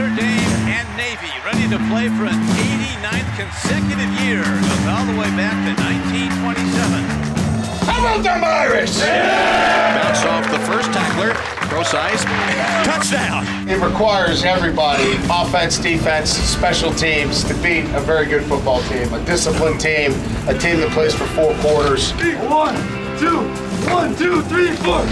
Notre Dame and Navy ready to play for an 89th consecutive year. Goes all the way back to 1927. How about them Irish? Bounce off the first tackler. Gross size. Touchdown. It requires everybody, offense, defense, special teams, to beat a very good football team, a disciplined team, a team that plays for four quarters. One, two, one, two, three, four.